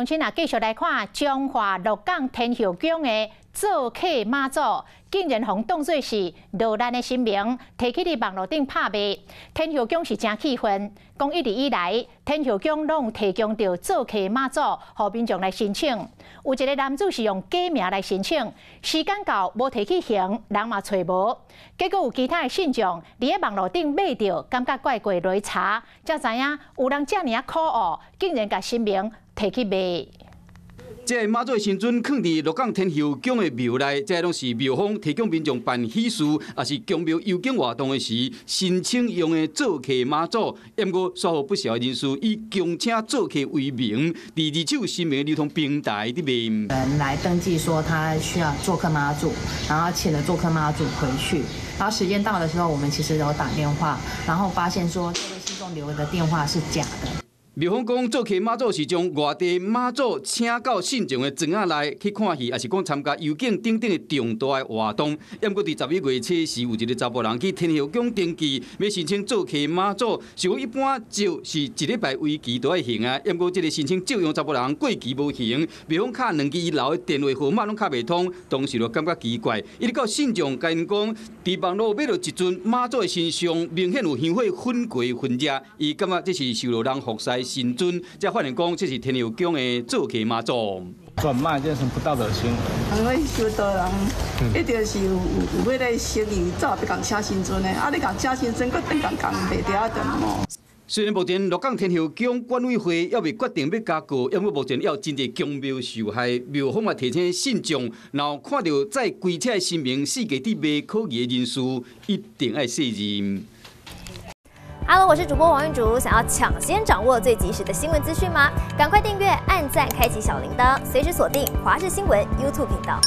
乡亲啊，继续来看中华鹿港天后宫的做客妈祖，竟然被当作是落难的新名，提起伫网络顶拍卖。天后宫是真气愤，讲一直以来，天后宫拢提供着做客妈祖，互民众来申请。有一个男子是用假名来申请，时间到无提起行，人嘛找无。结果有其他的信众伫喺网络顶买着，感觉怪怪来查，才知影有人遮尔啊可恶，竟然甲新名。提起卖。这妈祖的神尊藏伫鹿港天后宫的庙内，这拢是庙方提供民众办喜事，也是宫庙游景活动的时申请用的做客妈祖。不过，稍后不少人士以供请做客为名，第二手新名流通平台的面。人来登记说他需要做客妈祖，然后请了做客妈祖回去，然后时间到的时候，我们其实有打电话，然后发现说这位信众留的电话是假的。庙方讲，做客妈祖是将外地妈祖请到信众的庄仔内去看戏，也是讲参加游景等等的重大的活动。因过伫十一月初时，有一个查甫人去天后宫登记，要申请做客妈祖。像一般就是一礼拜为期都要行啊。因过这个申请照样查甫人过期无行，庙方卡两支伊留的电话号码拢卡袂通，当时就感觉奇怪。一直到信众甲因讲，伫网络买到一尊妈祖的身上明显有香火混过混热，伊感觉这是受到人服侍。新尊才发现讲，这是天后宫的做客妈祖。转卖这是不道德行为。因为修道人一定是有有要来生意，早要讲请新尊的，啊，你讲请新尊，搁等讲讲袂得啊，等么？虽然目前鹿港天后宫管委会要未决定要加固，因为目前要针对宫庙受害，庙方也提醒信众，然后看到在规车的新名世界地未可疑的人士，一定要信任。哈喽我是主播王玉竹。想要抢先掌握最及时的新闻资讯吗？赶快订阅、按赞、开启小铃铛，随时锁定华视新闻 YouTube 频道。